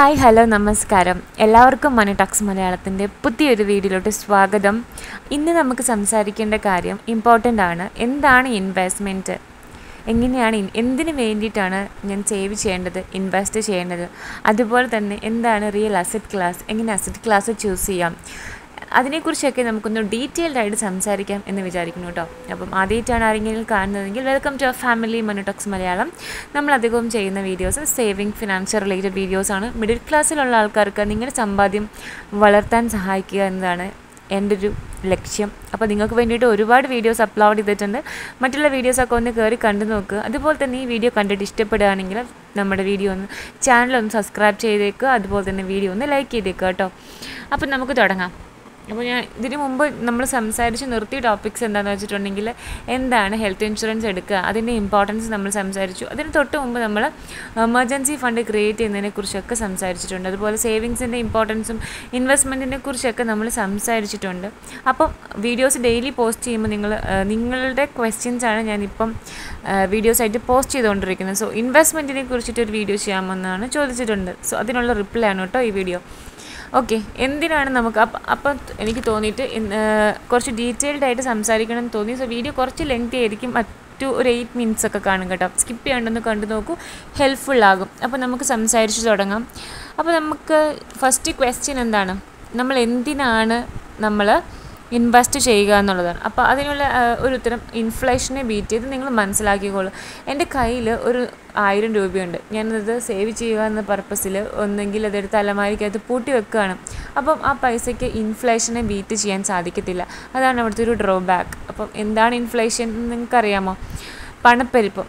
Hi hello നമസ്കാരം. എല്ലാവർക്കും മണി Tux മലയാളത്തിന്റെ പുതിയൊരു വീഡിയോയിലോട്ട് സ്വാഗതം. ഇന്ന് നമുക്ക് സംസാരിക്കേണ്ട കാര്യം ഇമ്പോർട്ടന്റ് ആണ്. എന്താണ് ഇൻവെസ്റ്റ്മെന്റ് എങ്ങനെയാണ് എന്തിനു വേണ്ടിയിട്ടാണ് ഞാൻ സേവ് ചെയ്യേണ്ടത് ഇൻവെസ്റ്റ് ചെയ്യേണ്ടത്? അതുപോലെ തന്നെ എന്താണ് റിയൽ അസറ്റ് ക്ലാസ് എങ്ങനെ അസറ്റ് ക്ലാസ് ചൂസ് ചെയ്യാം? അതിനെക്കുറിച്ചൊക്കെ നമുക്കൊന്ന് ഡീറ്റെയിൽഡ് ആയിട്ട് സംസാരിക്കാം എന്ന് വിചാരിക്കുന്നു കേട്ടോ. അപ്പം ആദ്യമായിട്ടാണ് ആരെങ്കിലും കാണുന്നതെങ്കിൽ welcome to family Manutalks Malayalam. നമ്മൾ അധികവും ചെയ്യുന്ന വീഡിയോസ് സേവിങ് ഫിനാൻഷ്യൽ റിലേറ്റഡ് വീഡിയോസാണ് മിഡിൽ ക്ലാസ്സിലുള്ള ആൾക്കാർക്ക് നിങ്ങളുടെ സമ്പാദ്യം വളർത്താൻ സഹായിക്കുക എന്നതാണ് എന്റെ ഒരു ലക്ഷ്യം. അപ്പോൾ നിങ്ങൾക്ക് വേണ്ടിയിട്ട് ഒരുപാട് വീഡിയോസ് അപ്ലോഡ് ചെയ്തിട്ടുണ്ട്. മറ്റുള്ള വീഡിയോസൊക്കെ ഒന്ന് കയറി കണ്ടു നോക്കുക അതുപോലെ തന്നെ ഈ വീഡിയോ കണ്ടിട്ട് ഇഷ്ടപ്പെടുകയാണെങ്കിൽ നമ്മുടെ വീഡിയോ ഒന്ന് ചാനൽ ഒന്ന് സബ്സ്ക്രൈബ് ചെയ്തേക്കുക അതുപോലെ തന്നെ വീഡിയോ ഒന്ന് ലൈക്ക് ചെയ്തേക്കുക കേട്ടോ. അപ്പം നമുക്ക് തുടങ്ങാം. അപ്പോൾ ഞാൻ ഇതിനു മുമ്പ് നമ്മൾ സംസാരിച്ച് നിർത്തിയ ടോപ്പിക്സ് എന്താണെന്ന് വെച്ചിട്ടുണ്ടെങ്കിൽ എന്താണ് ഹെൽത്ത് ഇൻഷുറൻസ് എടുക്കുക അതിന്റെ ഇമ്പോർട്ടൻസ് നമ്മൾ സംസാരിച്ചു. അതിന് തൊട്ട് മുമ്പ് നമ്മൾ എമർജൻസി ഫണ്ട് ക്രിയേറ്റ് ചെയ്യുന്നതിനെക്കുറിച്ചൊക്കെ സംസാരിച്ചിട്ടുണ്ട്. അതുപോലെ സേവിങ്സിന്റെ ഇമ്പോർട്ടൻസും ഇൻവെസ്റ്റ്മെന്റിനെ കുറിച്ചൊക്കെ നമ്മൾ സംസാരിച്ചിട്ടുണ്ട്. അപ്പം വീഡിയോസ് ഡെയിലി പോസ്റ്റ് ചെയ്യുമ്പോൾ നിങ്ങൾ നിങ്ങളുടെ ക്വസ്റ്റ്യൻസ് ആണ് ഞാനിപ്പം വീഡിയോസായിട്ട് പോസ്റ്റ് ചെയ്തുകൊണ്ടിരിക്കുന്നത്. സോ ഇൻവെസ്റ്റ്മെന്റിനെ കുറിച്ചിട്ട് ഒരു വീഡിയോ ചെയ്യാമെന്നാണ് ചോദിച്ചിട്ടുണ്ട്. സോ അതിനുള്ള റിപ്ലൈ ആണ് കേട്ടോ ഈ വീഡിയോ ഓക്കെ എന്തിനാണ് നമുക്ക് അപ്പം എനിക്ക് തോന്നിയിട്ട് കുറച്ച് ഡീറ്റെയിൽഡ് ആയിട്ട് സംസാരിക്കണം എന്ന് തോന്നി. സോ വീഡിയോ കുറച്ച് ലെങ്തി ആയിരിക്കും. ടു ഒരു എയ്റ്റ് മിനിറ്റ്സ് ഒക്കെ കാണും കേട്ടോ. സ്കിപ്പ് ചെയ്യണ്ടെന്ന് കണ്ടു നോക്കൂ. ഹെൽപ്ഫുൾ ആകും. അപ്പോൾ നമുക്ക് സംസാരിച്ച് തുടങ്ങാം. അപ്പോൾ നമുക്ക് ഫസ്റ്റ് ക്വസ്റ്റ്യൻ എന്താണ്? നമ്മൾ എന്തിനാണ് നമ്മൾ ഇൻവെസ്റ്റ് ചെയ്യുക എന്നുള്ളതാണ്. അപ്പോൾ അതിനുള്ള ഒരു ഉത്തരം ഇൻഫ്ലേഷനെ ബീറ്റ് ചെയ്ത് നിങ്ങൾ മനസ്സിലാക്കിക്കോളൂ. എന്റെ കയ്യിൽ ഒരു ആയിരം രൂപയുണ്ട്. ഞാനത് സേവ് ചെയ്യുക എന്ന പർപ്പസിൽ ഒന്നെങ്കിൽ അതെടുത്ത് അലമാരിക്കകത്ത് പൂട്ടി വെക്കുകയാണ്. അപ്പം ആ പൈസയ്ക്ക് ഇൻഫ്ലേഷനെ ബീറ്റ് ചെയ്യാൻ സാധിക്കത്തില്ല. അതാണ് അവിടുത്തെ ഒരു ഡ്രോബാക്ക് അപ്പം എന്താണ് ഇൻഫ്ലേഷൻ എന്ന് നിങ്ങൾക്കറിയാമോ? പണപ്പെരുപ്പം.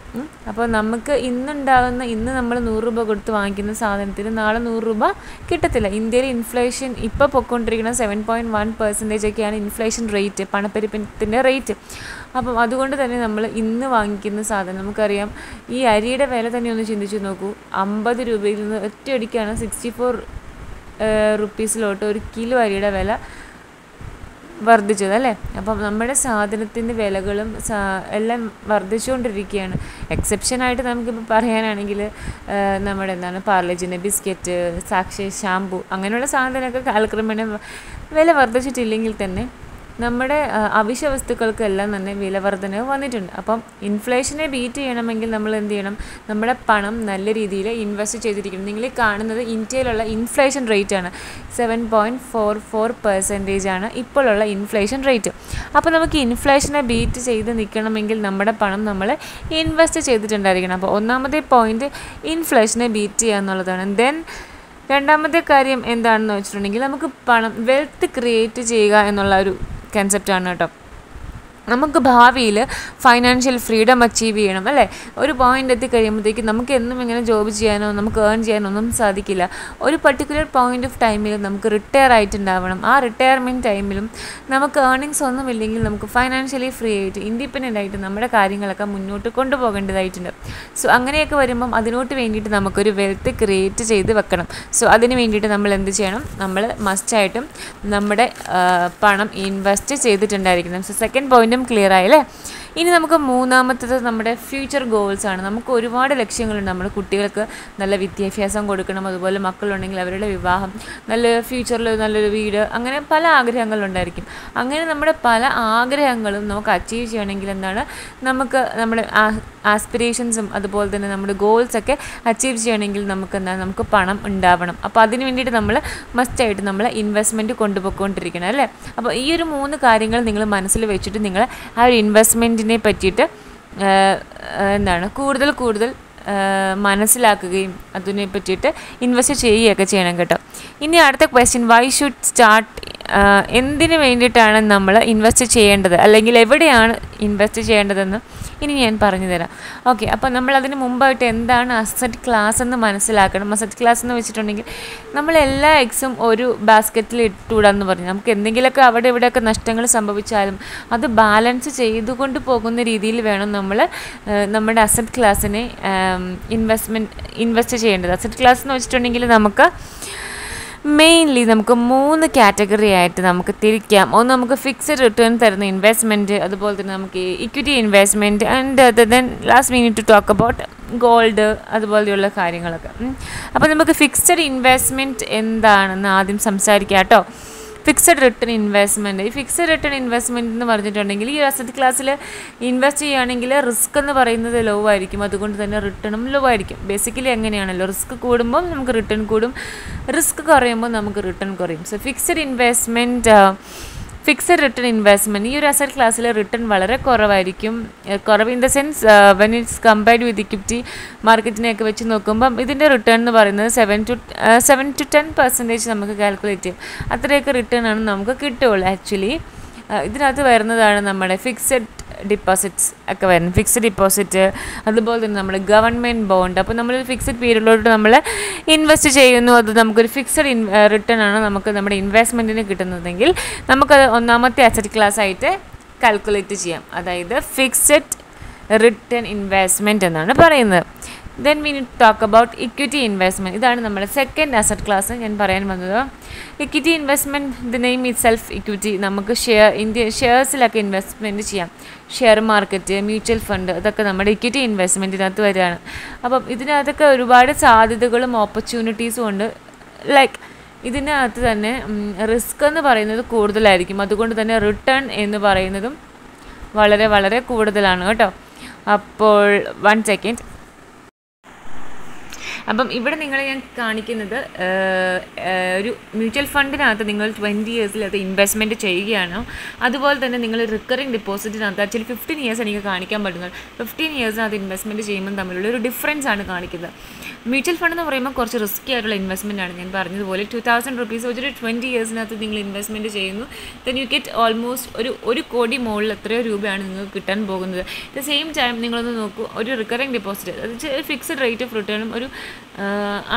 അപ്പോൾ നമുക്ക് ഇന്നുണ്ടാകുന്ന ഇന്ന് നമ്മൾ നൂറ് രൂപ കൊടുത്ത് വാങ്ങിക്കുന്ന സാധനത്തിന് നാളെ നൂറ് രൂപ കിട്ടത്തില്ല. ഇന്ത്യയിൽ ഇൻഫ്ലേഷൻ ഇപ്പോൾ പൊയ്ക്കൊണ്ടിരിക്കുന്ന സെവൻ പോയിന്റ് വൺ പെർസെന്റേജ് ഒക്കെയാണ് ഇൻഫ്ലേഷൻ റേറ്റ് പണപ്പെരുപ്പത്തിന്റെ റേറ്റ് അപ്പം അതുകൊണ്ട് തന്നെ നമ്മൾ ഇന്ന് വാങ്ങിക്കുന്ന സാധനം നമുക്കറിയാം ഈ അരിയുടെ വില തന്നെ ഒന്ന് ചിന്തിച്ച് നോക്കൂ. അമ്പത് രൂപയിൽ നിന്ന് ഒറ്റയടിക്കാണ് സിക്സ്റ്റി ഫോർ റുപ്പീസിലോട്ട് ഒരു കിലോ അരിയുടെ വില വർദ്ധിച്ചത് അല്ലേ? അപ്പം നമ്മുടെ സാധനത്തിന്റെ വിലകളും എല്ലാം വർദ്ധിച്ചുകൊണ്ടിരിക്കുകയാണ്. എക്സെപ്ഷനായിട്ട് നമുക്കിപ്പോൾ പറയാനാണെങ്കിൽ നമ്മുടെ എന്താണ് പാർലേജിന്റെ ബിസ്ക്കറ്റ് സാക്ഷി ഷാംപൂ അങ്ങനെയുള്ള സാധനമൊക്കെ കാലക്രമേണ വില വർദ്ധിച്ചിട്ടില്ലെങ്കിൽ തന്നെ നമ്മുടെ അവശ്യ വസ്തുക്കൾക്കെല്ലാം തന്നെ വില വർധനവ് വന്നിട്ടുണ്ട്. അപ്പം ഇൻഫ്ലേഷനെ ബീറ്റ് ചെയ്യണമെങ്കിൽ നമ്മൾ എന്ത് ചെയ്യണം? നമ്മുടെ പണം നല്ല രീതിയിൽ ഇൻവെസ്റ്റ് ചെയ്തിരിക്കണം നിങ്ങൾ കാണുന്നത് ഇന്ത്യയിലുള്ള ഇൻഫ്ലേഷൻ റേറ്റ് ആണ്. Seven point four four percentage ആണ് ഇപ്പോഴുള്ള ഇൻഫ്ലേഷൻ റേറ്റ് അപ്പോൾ നമുക്ക് ഇൻഫ്ലേഷനെ ബീറ്റ് ചെയ്ത് നിൽക്കണമെങ്കിൽ നമ്മുടെ പണം നമ്മൾ ഇൻവെസ്റ്റ് ചെയ്തിട്ടുണ്ടായിരിക്കണം. അപ്പോൾ ഒന്നാമത്തെ പോയിന്റ് ഇൻഫ്ലേഷനെ ബീറ്റ് ചെയ്യുക എന്നുള്ളതാണ്. ദെൻ രണ്ടാമത്തെ കാര്യം എന്താണെന്ന് വെച്ചിട്ടുണ്ടെങ്കിൽ നമുക്ക് പണം വെൽത്ത് ക്രിയേറ്റ് ചെയ്യുക എന്നുള്ള ഒരു കൺസെപ്റ്റാണ് കേട്ടോ നമുക്ക് ഭാവിയിൽ ഫൈനാൻഷ്യൽ ഫ്രീഡം അച്ചീവ് ചെയ്യണം അല്ലേ? ഒരു പോയിന്റ് എത്തി കഴിയുമ്പോഴത്തേക്ക് നമുക്ക് എന്നും ഇങ്ങനെ ജോബ് ചെയ്യാനോ നമുക്ക് ഏൺ ചെയ്യാനോ ഒന്നും സാധിക്കില്ല. ഒരു പർട്ടിക്കുലർ പോയിന്റ് ഓഫ് ടൈമിൽ നമുക്ക് റിട്ടയർ ആയിട്ടുണ്ടാവണം. ആ റിട്ടയർമെന്റ് ടൈമിലും നമുക്ക് ഏർണിങ്സ് ഒന്നും ഇല്ലെങ്കിൽ നമുക്ക് ഫൈനാൻഷ്യലി ഫ്രീ ആയിട്ട് ഇൻഡിപെൻഡന്റ് ആയിട്ട് നമ്മുടെ കാര്യങ്ങളൊക്കെ മുന്നോട്ട് കൊണ്ടുപോകേണ്ടതായിട്ടുണ്ട്. സോ അങ്ങനെയൊക്കെ വരുമ്പം അതിനോട്ട് വേണ്ടിയിട്ട് നമുക്കൊരു വെൽത്ത് ക്രിയേറ്റ് ചെയ്ത് വെക്കണം. സോ അതിന് വേണ്ടിയിട്ട് നമ്മൾ എന്ത് ചെയ്യണം? നമ്മൾ മസ്റ്റായിട്ടും നമ്മുടെ പണം ഇൻവെസ്റ്റ് ചെയ്തിട്ടുണ്ടായിരിക്കണം. സോ സെക്കൻഡ് പോയിന്റും ക്ലിയർ ആയല്ലേ ഇനി നമുക്ക് മൂന്നാമത്തത് നമ്മുടെ ഫ്യൂച്ചർ ഗോൾസാണ് നമുക്ക് ഒരുപാട് ലക്ഷ്യങ്ങളുണ്ട്. നമ്മുടെ കുട്ടികൾക്ക് നല്ല വിദ്യാഭ്യാസം കൊടുക്കണം. അതുപോലെ മക്കളുണ്ടെങ്കിൽ അവരുടെ വിവാഹം നല്ല ഫ്യൂച്ചറിൽ നല്ലൊരു വീട് അങ്ങനെ പല ആഗ്രഹങ്ങളുണ്ടായിരിക്കും അങ്ങനെ നമ്മുടെ പല ആഗ്രഹങ്ങളും നമുക്ക് അച്ചീവ് ചെയ്യണമെങ്കിൽ എന്താണ്? നമുക്ക് നമ്മുടെ ആസ്പിറേഷൻസും അതുപോലെ തന്നെ നമ്മുടെ ഗോൾസൊക്കെ അച്ചീവ് ചെയ്യണമെങ്കിൽ നമുക്ക് എന്താണ്? നമുക്ക് പണം ഉണ്ടാവണം. അപ്പോൾ അതിന് വേണ്ടിയിട്ട് നമ്മൾ മസ്റ്റായിട്ട് നമ്മൾ ഇൻവെസ്റ്റ്മെന്റ് കൊണ്ടുപോയിക്കൊണ്ടിരിക്കണം അല്ലേ? അപ്പോൾ ഈ ഒരു മൂന്ന് കാര്യങ്ങൾ നിങ്ങൾ മനസ്സിൽ വെച്ചിട്ട് നിങ്ങൾ ആ ഒരു ഇൻവെസ്റ്റ്മെന്റിനെ പറ്റിയിട്ട് എന്താണ് കൂടുതൽ കൂടുതൽ മനസ്സിലാക്കുകയും അതിനെ പറ്റിയിട്ട് ഇൻവെസ്റ്റ് ചെയ്യുകയൊക്കെ ചെയ്യണം കേട്ടോ. ഇനി അടുത്ത ക്വസ്റ്റ്യൻ വൈ ഷുഡ് സ്റ്റാർട്ട് എന്തിനു വേണ്ടിയിട്ടാണ് നമ്മൾ ഇൻവെസ്റ്റ് ചെയ്യേണ്ടത്? അല്ലെങ്കിൽ എവിടെയാണ് ഇൻവെസ്റ്റ് ചെയ്യേണ്ടതെന്ന് ഇനി ഞാൻ പറഞ്ഞു തരാം. ഓക്കെ അപ്പോൾ നമ്മൾ അതിന് മുമ്പായിട്ട് എന്താണ് അസറ്റ് ക്ലാസ് എന്ന് മനസ്സിലാക്കണം. അസറ്റ് ക്ലാസ് എന്ന് വെച്ചിട്ടുണ്ടെങ്കിൽ നമ്മൾ എല്ലാ എക്സും ഒരു ബാസ്ക്കറ്റിൽ ഇട്ടുകൂടാന്ന് പറഞ്ഞു. നമുക്ക് എന്തെങ്കിലുമൊക്കെ അവിടെ ഇവിടെയൊക്കെ നഷ്ടങ്ങൾ സംഭവിച്ചാലും അത് ബാലൻസ് ചെയ്തുകൊണ്ട് പോകുന്ന രീതിയിൽ വേണം നമ്മൾ നമ്മുടെ അസറ്റ് ക്ലാസ്സിനെ ഇൻവെസ്റ്റ്മെന്റ് ഇൻവെസ്റ്റ് ചെയ്യേണ്ടത്. അസറ്റ് ക്ലാസ് എന്ന് വെച്ചിട്ടുണ്ടെങ്കിൽ നമുക്ക് മെയിൻലി നമുക്ക് മൂന്ന് കാറ്റഗറി ആയിട്ട് നമുക്ക് തിരിക്കാം. ഒന്ന് നമുക്ക് ഫിക്സഡ് റിട്ടേൺ തരുന്ന ഇൻവെസ്റ്റ്മെന്റ് അതുപോലെ തന്നെ നമുക്ക് ഇക്വിറ്റി ഇൻവെസ്റ്റ്മെന്റ് ആൻഡ് അത് then last minute to talk about gold അതുപോലെയുള്ള കാര്യങ്ങളൊക്കെ. അപ്പോൾ നമുക്ക് ഫിക്സഡ് ഇൻവെസ്റ്റ്മെന്റ് എന്താണെന്ന് ആദ്യം സംസാരിക്കാം കേട്ടോ. ഫിക്സഡ് റിട്ടേൺ ഇൻവെസ്റ്റ്മെന്റ് ഈ ഫിക്സഡ് റിട്ടേൺ ഇൻവെസ്റ്റ്മെന്റ് എന്ന് പറഞ്ഞിട്ടുണ്ടെങ്കിൽ ഈ അസറ്റ് ക്ലാസ്സിൽ ഇൻവെസ്റ്റ് ചെയ്യുകയാണെങ്കിൽ റിസ്ക് എന്ന് പറയുന്നത് ലോ ആയിരിക്കും. അതുകൊണ്ട് തന്നെ റിട്ടേണും ലോ ആയിരിക്കും. ബേസിക്കലി എങ്ങനെയാണല്ലോ റിസ്ക് കൂടുമ്പോൾ നമുക്ക് റിട്ടേൺ കൂടും. റിസ്ക് കുറയുമ്പോൾ നമുക്ക് റിട്ടേൺ കുറയും. So fixed investment fixed return investment ഈ ഒരു അസറ്റ് ക്ലാസ്സിലെ റിട്ടേൺ വളരെ കുറവായിരിക്കും. കുറവ് in the sense when it's compared with equity മാർക്കറ്റിനെയൊക്കെ വെച്ച് നോക്കുമ്പം ഇതിന്റെ റിട്ടേൺ എന്ന് പറയുന്നത് seven to seven to ten percentage നമുക്ക് കാൽക്കുലേറ്റ് ചെയ്യും. അത്രയൊക്കെ റിട്ടേൺ ആണ് നമുക്ക് കിട്ടുകയുള്ളൂ ആക്ച്വലി ഇതിനകത്ത് വരുന്നതാണ് നമ്മുടെ ഫിക്സഡ് ഡിപ്പോസിറ്റ്സ് ഒക്കെ വരുന്നത് ഫിക്സ്ഡ് ഡിപ്പോസിറ്റ് അതുപോലെ തന്നെ നമ്മുടെ ഗവൺമെന്റ് ബോണ്ട് അപ്പോൾ നമ്മൾ ഫിക്സ്ഡ് പീരീഡിലോട്ട് നമ്മൾ ഇൻവെസ്റ്റ് ചെയ്യുന്നു. അത് നമുക്കൊരു ഫിക്സഡ് ഇൻ റിട്ടേൺ ആണ് നമുക്ക് നമ്മുടെ ഇൻവെസ്റ്റ്മെന്റിന് കിട്ടുന്നതെങ്കിൽ നമുക്കത് ഒന്നാമത്തെ അസറ്റ് ക്ലാസ് ആയിട്ട് കാൽക്കുലേറ്റ് ചെയ്യാം. അതായത് ഫിക്സഡ് റിട്ടേൺ ഇൻവെസ്റ്റ്മെന്റ് എന്നാണ് പറയുന്നത്. Then we talk about equity investment ഇതാണ് നമ്മുടെ സെക്കൻഡ് അസറ്റ് ക്ലാസ് ഞാൻ പറയാൻ വന്നത്. Equity investment the name itself equity നമുക്ക് ഷെയർ ഇന്ത്യ ഷെയർസിലൊക്കെ ഇൻവെസ്റ്റ്മെന്റ് ചെയ്യാം. ഷെയർ മാർക്കറ്റ് മ്യൂച്വൽ ഫണ്ട് അതൊക്കെ നമ്മുടെ ഇക്വിറ്റി ഇൻവെസ്റ്റ്മെന്റിനകത്ത് വരികയാണ്. അപ്പം ഇതിനകത്തൊക്കെ ഒരുപാട് സാധ്യതകളും ഓപ്പർച്യൂണിറ്റീസും ഉണ്ട്. ലൈക്ക് ഇതിനകത്ത് തന്നെ റിസ്ക് എന്ന് പറയുന്നത് കൂടുതലായിരിക്കും. അതുകൊണ്ട് തന്നെ റിട്ടേൺ എന്ന് പറയുന്നതും വളരെ വളരെ കൂടുതലാണ് കേട്ടോ. അപ്പോൾ വൺ സെക്കൻഡ് അപ്പം ഇവിടെ നിങ്ങളെ ഞാൻ കാണിക്കുന്നത് ഒരു മ്യൂച്വൽ ഫണ്ടിനകത്ത് നിങ്ങൾ ട്വന്റി ഇയേഴ്സിൽ അത് ഇൻവെസ്റ്റ്മെന്റ് ചെയ്യുകയാണോ. അതുപോലെ തന്നെ നിങ്ങൾ റിക്കറിങ് ഡിപ്പോസിറ്റിനകത്ത് ആക്ച്വലി ഫിഫ്റ്റീൻ ഇയേഴ്സ് എനിക്ക് കാണിക്കാൻ പറ്റുന്നത്. ഫിഫ്റ്റീൻ ഇയേഴ്സിനകത്ത് ഇൻവെസ്റ്റ്മെന്റ് ചെയ്യുമ്പോൾ തമ്മിലുള്ള ഒരു ഡിഫറൻസ് ആണ് കാണിക്കുന്നത്. മ്യൂച്വൽ ഫണ്ട് എന്ന് പറയുമ്പോൾ കുറച്ച് റിസ്ക്കി ആയിട്ടുള്ള ഇൻവെസ്റ്റ്മെന്റ് ആണ്. ഞാൻ പറഞ്ഞതുപോലെ ടു തൗസൻഡ് റുപ്പീസ് ഒരു ട്വന്റി ഇയേഴ്സിനകത്ത് നിങ്ങൾ ഇൻവെസ്റ്റ്മെന്റ് ചെയ്യുന്നു. ദെൻ യു ഗെറ്റ് ഓൾമോസ്റ്റ് ഒരു ഒരു കോടി മുകളിൽ എത്രയോ രൂപയാണ് നിങ്ങൾക്ക് കിട്ടാൻ പോകുന്നത്. ദ സെയിം ടൈം നിങ്ങളൊന്ന് നോക്കൂ ഒരു റിക്കറിങ് ഡെപ്പോസിറ്റ് അത് ഫിക്സഡ് റേറ്റ് ഓഫ് റിട്ടേണും ഒരു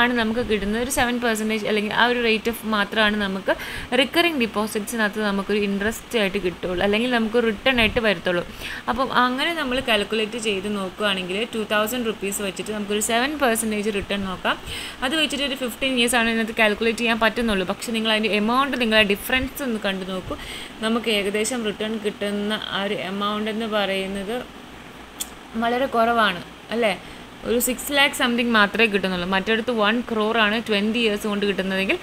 ആണ് നമുക്ക് കിട്ടുന്നത്. ഒരു സെവൻ പെർസെന്റേജ് അല്ലെങ്കിൽ ആ ഒരു റേറ്റ് ഓഫ് മാത്രമാണ് നമുക്ക് റിക്കറിങ് ഡിപ്പോസിറ്റ്സിനകത്ത് നമുക്കൊരു ഇൻട്രസ്റ്റ് ആയിട്ട് കിട്ടുള്ളൂ അല്ലെങ്കിൽ നമുക്ക് റിട്ടേൺ ആയിട്ട് വരത്തുള്ളൂ. അപ്പം അങ്ങനെ നമ്മൾ കാൽക്കുലേറ്റ് ചെയ്ത് നോക്കുകയാണെങ്കിൽ ടു തൗസൻഡ് റുപ്പീസ് വെച്ചിട്ട് നമുക്കൊരു സെവൻ പെർസെന്റേജ് റിട്ടേൺ നോക്കാം. അത് വെച്ചിട്ട് ഒരു ഫിഫ്റ്റീൻ ഇയേഴ്സ് ആണ് ഇതിനകത്ത് കാൽക്കുലേറ്റ് ചെയ്യാൻ പറ്റുന്നുള്ളൂ. പക്ഷേ നിങ്ങൾ അതിന്റെ എമൗണ്ട് നിങ്ങൾ ഡിഫറൻസ് ഒന്ന് കണ്ടു നോക്കൂ. നമുക്ക് ഏകദേശം റിട്ടേൺ കിട്ടുന്ന ആ ഒരു എമൗണ്ട് എന്ന് പറയുന്നത് വളരെ കുറവാണ് അല്ലേ? ഒരു സിക്സ് ലാക്ക് സംതിങ് മാത്രമേ കിട്ടുന്നുള്ളൂ. മറ്റടുത്ത് വൺ ക്രോറാണ് ട്വന്റി ഇയേഴ്സ് കൊണ്ട് കിട്ടുന്നതെങ്കിൽ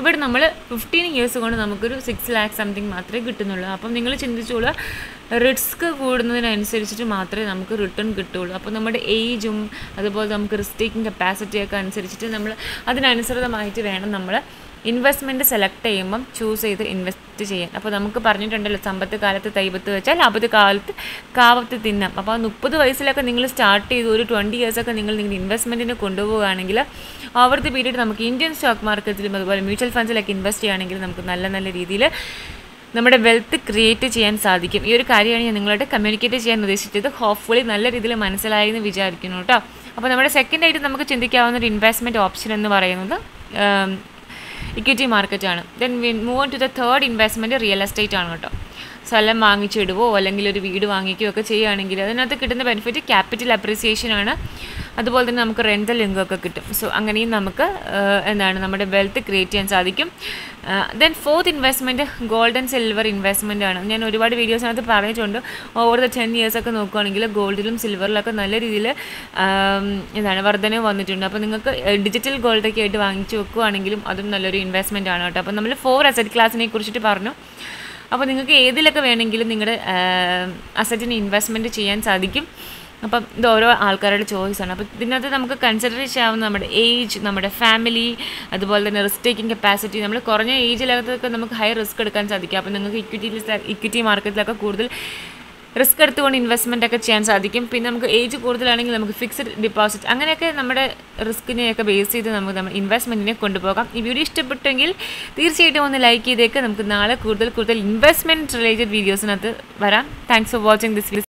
ഇവിടെ നമ്മൾ ഫിഫ്റ്റീൻ ഇയേഴ്സ് കൊണ്ട് നമുക്കൊരു സിക്സ് ലാക്ക് സംതിങ് മാത്രമേ കിട്ടുന്നുള്ളൂ. അപ്പം നിങ്ങൾ ചിന്തിച്ചോളൂ റിസ്ക് കൂടുന്നതിനനുസരിച്ചിട്ട് മാത്രമേ നമുക്ക് റിട്ടേൺ കിട്ടുള്ളൂ അപ്പോൾ നമ്മുടെ ഏജും അതുപോലെ നമുക്ക് റിസ്ക് ടേക്കിംഗ് കപ്പാസിറ്റിയൊക്കെ അനുസരിച്ചിട്ട് നമ്മൾ അതിനനുസൃതമായിട്ട് വേണം നമ്മൾ ഇൻവെസ്റ്റ്മെന്റ് സെലക്ട് ചെയ്യുമ്പം ചൂസ് ചെയ്ത് ഇൻവെസ്റ്റ് ചെയ്യാം അപ്പോൾ നമുക്ക് പറഞ്ഞിട്ടുണ്ടല്ലോ സമ്പത്ത് കാലത്ത് തൈപത്ത് വെച്ചാൽ ആപത്ത് കാലത്ത് കാവത്ത് തിന്നാം. അപ്പോൾ മുപ്പത് വയസ്സിലൊക്കെ നിങ്ങൾ സ്റ്റാർട്ട് ചെയ്ത് ഒരു ട്വന്റി ഇയേഴ്സൊക്കെ നിങ്ങൾ നിങ്ങളുടെ ഇൻവെസ്റ്റ്മെന്റിന് കൊണ്ടുപോവുകയാണെങ്കിൽ ഓവർ ദി പീരീഡ് നമുക്ക് ഇന്ത്യൻ സ്റ്റോക്ക് മാർക്കറ്റിലും അതുപോലെ മ്യൂച്വൽ ഫണ്ട്സിലൊക്കെ ഇൻവെസ്റ്റ് ചെയ്യുകയാണെങ്കിൽ നമുക്ക് നല്ല നല്ല രീതിയിൽ നമ്മുടെ വെൽത്ത് ക്രിയേറ്റ് ചെയ്യാൻ സാധിക്കും. ഈ ഒരു കാര്യമാണ് ഞാൻ നിങ്ങളോട് കമ്മ്യൂണിക്കേറ്റ് ചെയ്യാൻ ഉദ്ദേശിച്ചത്. ഹോപ്പ്ഫുള്ളി നല്ല രീതിയിൽ മനസ്സിലായി എന്ന് വിചാരിക്കുന്നു കേട്ടോ. അപ്പോൾ നമ്മുടെ സെക്കൻഡ് ആയിട്ട് നമുക്ക് ചിന്തിക്കാവുന്ന ഒരു ഇൻവെസ്റ്റ്മെന്റ് ഓപ്ഷൻ എന്ന് പറയുന്നത് ഇക്വിറ്റി മാർക്കറ്റാണ് then move on to the third investment real estate ആണ് കേട്ടോ. സ്ഥലം വാങ്ങിച്ചിടുവോ അല്ലെങ്കിൽ ഒരു വീട് വാങ്ങിക്കുകയോ ഒക്കെ ചെയ്യുകയാണെങ്കിൽ അതിനകത്ത് കിട്ടുന്ന ബെനിഫിറ്റ് ക്യാപിറ്റൽ അപ്രിസിയേഷൻ ആണ്. അതുപോലെ തന്നെ നമുക്ക് റെന്റൽ ഇൻകം ഒക്കെ കിട്ടും. സോ അങ്ങനെയും നമുക്ക് എന്താണ് നമ്മുടെ വെൽത്ത് ക്രിയേറ്റ് ചെയ്യാൻ സാധിക്കും. Then fourth investment gold and silver investment ആണ്. ഞാൻ ഒരുപാട് വീഡിയോസിനകത്ത് പറഞ്ഞിട്ടുണ്ട്. ഓവർ ദ ടെൻ ഇയേഴ്സ് ഒക്കെ നോക്കുകയാണെങ്കിൽ ഗോൾഡിലും സിൽവറിലൊക്കെ നല്ല രീതിയിൽ എന്താണ് വർധനവ് വന്നിട്ടുണ്ട്. അപ്പോൾ നിങ്ങൾക്ക് ഡിജിറ്റൽ ഗോൾഡൊക്കെ ആയിട്ട് വാങ്ങിച്ച് വെക്കുകയാണെങ്കിലും അതും നല്ലൊരു ഇൻവെസ്റ്റ്മെന്റ് ആണ് കേട്ടോ. അപ്പോൾ നമ്മൾ ഫോർ അസറ്റ് ക്ലാസ്സിനെ കുറിച്ചിട്ട് പറഞ്ഞു. അപ്പോൾ നിങ്ങൾക്ക് ഏതിലൊക്കെ വേണമെങ്കിലും നിങ്ങളുടെ അസറ്റിന് ഇൻവെസ്റ്റ്മെന്റ് ചെയ്യാൻ സാധിക്കും. അപ്പം ഇത് ഓരോ ആൾക്കാരുടെ ചോയ്സാണ് അപ്പോൾ ഇതിനകത്ത് നമുക്ക് കൺസിഡർ ചെയ്യാവുന്ന നമ്മുടെ ഏജ് നമ്മുടെ ഫാമിലി അതുപോലെ തന്നെ റിസ്ക് ടേക്കിംഗ് കപ്പാസിറ്റി നമ്മൾ കുറഞ്ഞ ഏജിലകത്തൊക്കെ നമുക്ക് ഹൈ റിസ്ക് എടുക്കാൻ സാധിക്കും. അപ്പോൾ നിങ്ങൾക്ക് ഇക്വിറ്റി ഇക്വിറ്റി മാർക്കറ്റിലൊക്കെ കൂടുതൽ റിസ്ക് എടുത്തുകൊണ്ട് ഇൻവെസ്റ്റ്മെന്റ് ഒക്കെ ചെയ്യാൻ സാധിക്കും. പിന്നെ നമുക്ക് ഏജ് കൂടുതലാണെങ്കിൽ നമുക്ക് ഫിക്സ്ഡ് ഡിപ്പോസിറ്റ് അങ്ങനെയൊക്കെ നമ്മുടെ റിസ്കിനെയൊക്കെ ബേസ് ചെയ്ത് നമുക്ക് നമ്മൾ ഇൻവെസ്റ്റ്മെന്റിനെ കൊണ്ടുപോകാം. ഈ വീഡിയോ ഇഷ്ടപ്പെട്ടെങ്കിൽ തീർച്ചയായിട്ടും ഒന്ന് ലൈക്ക് ചെയ്തേക്ക്. നമുക്ക് നാളെ കൂടുതൽ കൂടുതൽ ഇൻവെസ്റ്റ്മെന്റ് റിലേറ്റഡ് വീഡിയോസിനകത്ത് വരാം. Thanks for watching this